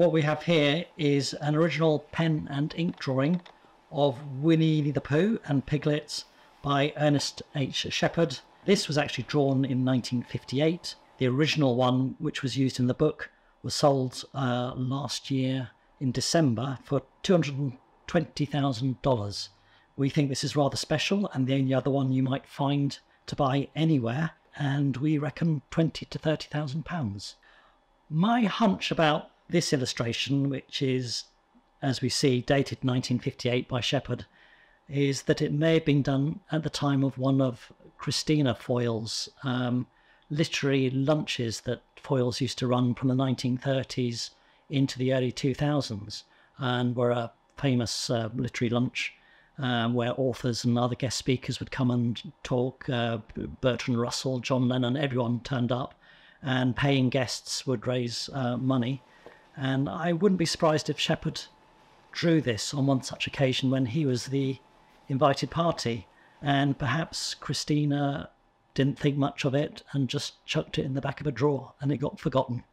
What we have here is an original pen and ink drawing of Winnie the Pooh and Piglets by Ernest H. Shepard. This was actually drawn in 1958. The original one, which was used in the book, was sold uh, last year in December for $220,000. We think this is rather special and the only other one you might find to buy anywhere, and we reckon twenty to thirty thousand pounds. My hunch about this illustration, which is, as we see, dated 1958 by Shepard, is that it may have been done at the time of one of Christina Foyle's um, literary lunches that Foyle's used to run from the 1930s into the early 2000s and were a famous uh, literary lunch um, where authors and other guest speakers would come and talk. Uh, Bertrand Russell, John Lennon, everyone turned up, and paying guests would raise uh, money. And I wouldn't be surprised if Shepard drew this on one such occasion when he was the invited party, and perhaps Christina didn't think much of it and just chucked it in the back of a drawer and it got forgotten.